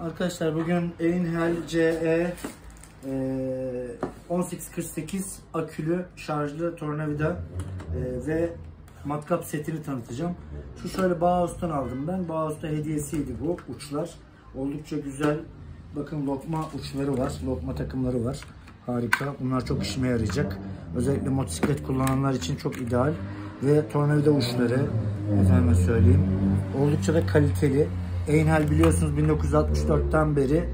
Arkadaşlar bugün Einhell CE e, 1848 akülü şarjlı tornavida e, ve matkap setini tanıtacağım. Şu şöyle Bauhaus'tan aldım ben. Bauhaus'ta hediyesiydi bu uçlar. Oldukça güzel. Bakın lokma uçları var. Lokma takımları var. Harika. Bunlar çok işime yarayacak. Özellikle motosiklet kullananlar için çok ideal. Ve tornavida uçları efendime söyleyeyim. Oldukça da kaliteli. Einhell biliyorsunuz 1964'ten beri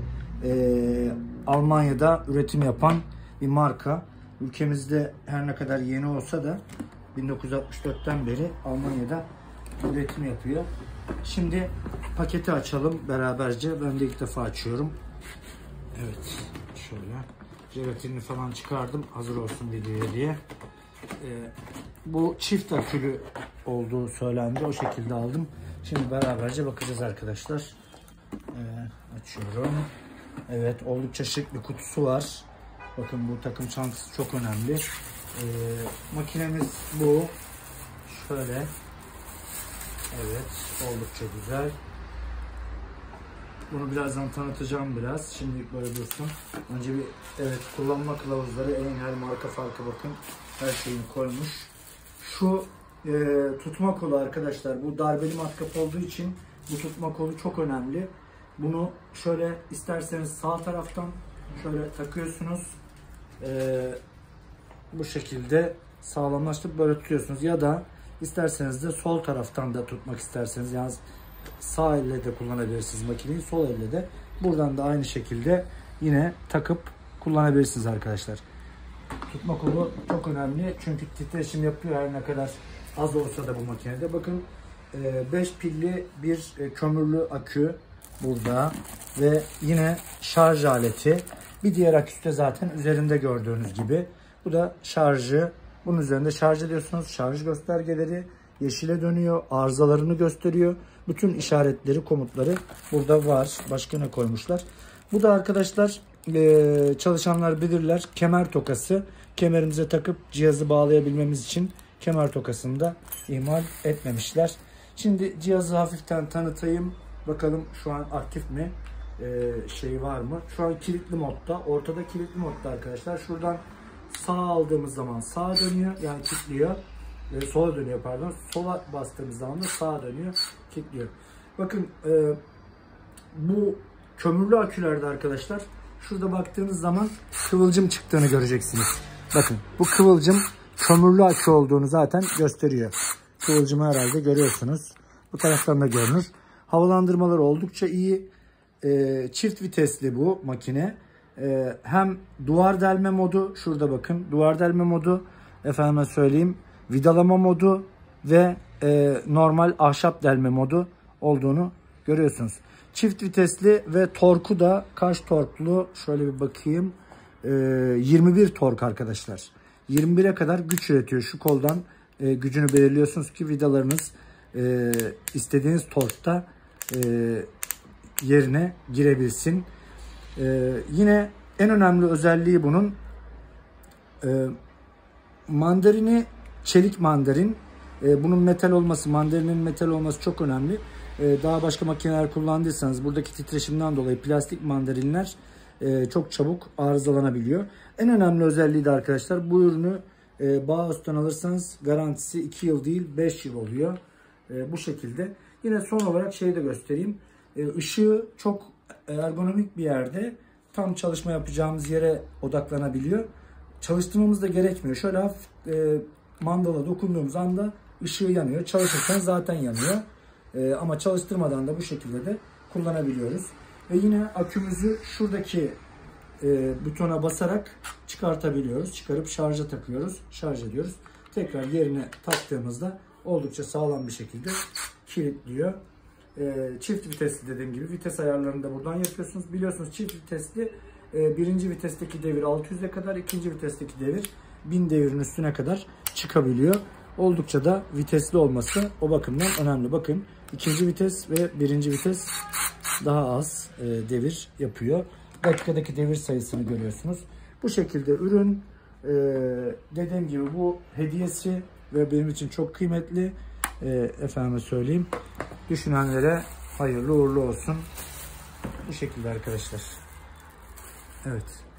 e, Almanya'da üretim yapan bir marka. Ülkemizde her ne kadar yeni olsa da 1964'ten beri Almanya'da üretim yapıyor. Şimdi paketi açalım beraberce. Ben de ilk defa açıyorum. Evet. Şöyle. Jelatinini falan çıkardım. Hazır olsun videoya diye. Ee, bu çift akülü olduğu söylendi. O şekilde aldım. Şimdi beraberce bakacağız arkadaşlar. Ee, açıyorum. Evet oldukça şık bir kutusu var. Bakın bu takım çantası çok önemli. Ee, makinemiz bu. Şöyle. Evet oldukça güzel. Bunu birazdan tanıtacağım biraz. Şimdi böyle dursun. Önce bir evet kullanma kılavuzları en her marka farkı bakın. Her şeyini koymuş. Şu e, tutma kolu arkadaşlar. Bu darbeli matkap olduğu için bu tutma kolu çok önemli. Bunu şöyle isterseniz sağ taraftan şöyle takıyorsunuz. E, bu şekilde sağlamlaştırıp böyle tutuyorsunuz. Ya da isterseniz de sol taraftan da tutmak isterseniz yani sağ elle de kullanabilirsiniz makineyi. Sol elle de buradan da aynı şekilde yine takıp kullanabilirsiniz arkadaşlar. Tutma kolu çok önemli çünkü titreşim yapıyor her ne kadar az olsa da bu makinede. Bakın 5 pilli bir kömürlü akü burada ve yine şarj aleti. Bir diğer aküsü de zaten üzerinde gördüğünüz gibi. Bu da şarjı. Bunun üzerinde şarj ediyorsunuz. Şarj göstergeleri yeşile dönüyor. Arızalarını gösteriyor. Bütün işaretleri, komutları burada var. Başka ne koymuşlar? Bu da arkadaşlar çalışanlar bilirler. Kemer tokası. Kemerimize takıp cihazı bağlayabilmemiz için kemer tokasını da ihmal etmemişler. Şimdi cihazı hafiften tanıtayım. Bakalım şu an aktif mi? Ee, şey var mı? Şu an kilitli modda. Ortada kilitli modda arkadaşlar. Şuradan sağ aldığımız zaman sağa dönüyor. Yani kilitliyor. Ee, sola dönüyor pardon. Sola bastığımız zaman da sağa dönüyor. Kilitliyor. Bakın e, bu kömürlü akülerde arkadaşlar şurada baktığınız zaman kıvılcım çıktığını göreceksiniz. Bakın bu kıvılcım kömürlü akü olduğunu zaten gösteriyor. Kıvılcımı herhalde görüyorsunuz. Bu taraftan da görünür. Havalandırmaları oldukça iyi. E, çift vitesli bu makine. E, hem duvar delme modu şurada bakın. Duvar delme modu efendime söyleyeyim. Vidalama modu ve e, normal ahşap delme modu olduğunu görüyorsunuz. Çift vitesli ve torku da kaç torklu? Şöyle bir bakayım. E, 21 tork arkadaşlar. 21'e kadar güç üretiyor. Şu koldan e, gücünü belirliyorsunuz ki vidalarınız e, istediğiniz torkta e, yerine girebilsin. E, yine en önemli özelliği bunun e, mandarini çelik mandarin. E, bunun metal olması, mandarinin metal olması çok önemli. E, daha başka makineler kullandıysanız buradaki titreşimden dolayı plastik mandarinler e, çok çabuk arızalanabiliyor. En önemli özelliği de arkadaşlar bu ürünü e, Bauhaus'tan alırsanız garantisi 2 yıl değil 5 yıl oluyor. E, bu şekilde. Yine son olarak şeyi de göstereyim. E, ışığı çok ergonomik bir yerde tam çalışma yapacağımız yere odaklanabiliyor. Çalıştırmamız da gerekmiyor. Şöyle hafif e, mandala dokunduğumuz anda ışığı yanıyor. Çalışırken zaten yanıyor. Ama çalıştırmadan da bu şekilde de kullanabiliyoruz. Ve yine akümüzü şuradaki e, butona basarak çıkartabiliyoruz. Çıkarıp şarja takıyoruz. Şarj ediyoruz. Tekrar yerine taktığımızda oldukça sağlam bir şekilde kilitliyor. E, çift vitesli dediğim gibi vites ayarlarını da buradan yapıyorsunuz. Biliyorsunuz çift vitesli e, birinci vitesteki devir 600'e kadar, ikinci vitesteki devir 1000 devirin üstüne kadar çıkabiliyor. Oldukça da vitesli olması o bakımdan önemli. Bakın ikinci vites ve birinci vites daha az e, devir yapıyor. Dakikadaki devir sayısını görüyorsunuz. Bu şekilde ürün e, dediğim gibi bu hediyesi ve benim için çok kıymetli. E, efendime söyleyeyim. Düşünenlere hayırlı uğurlu olsun. bu şekilde arkadaşlar. Evet.